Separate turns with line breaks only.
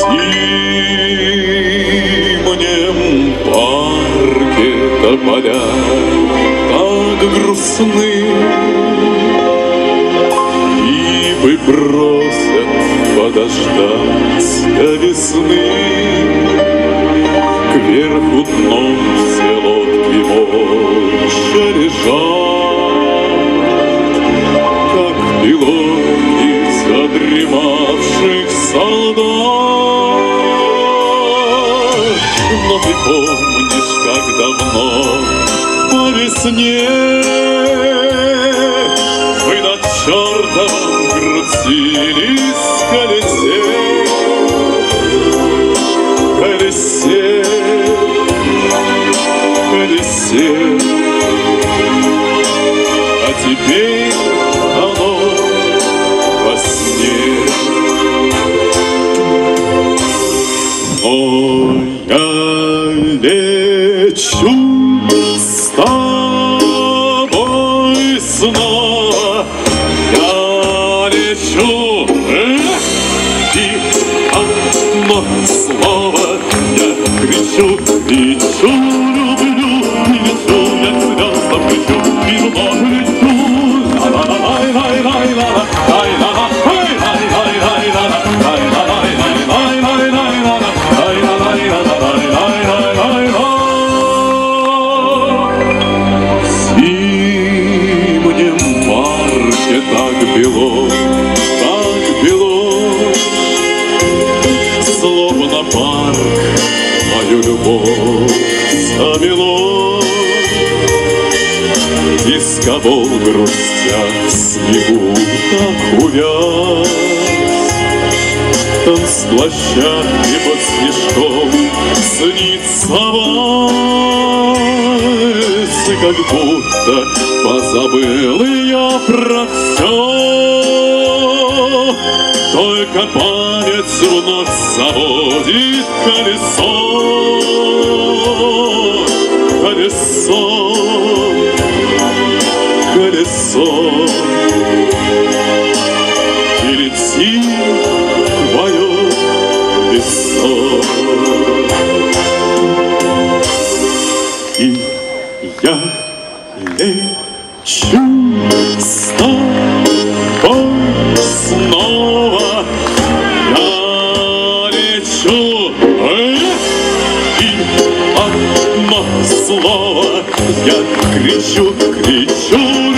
В зимнем парке тополя так грустны, Ивы просят подождать до весны. Кверху дном все лодки молча лежат, Как пилотки ты помнишь, как давно по весне Вы над чертовом грустились лечу с тобой снова, я лечу, эх, и одно слово я кричу, любовь замело. Из кого грустя в снегу так увяз, Там с площадки под снежком снится вальс, И как будто позабыл я про все. Только память вновь заводит колесо, колесо, колесо. Летит твое лицо. И я слово я кричу, кричу,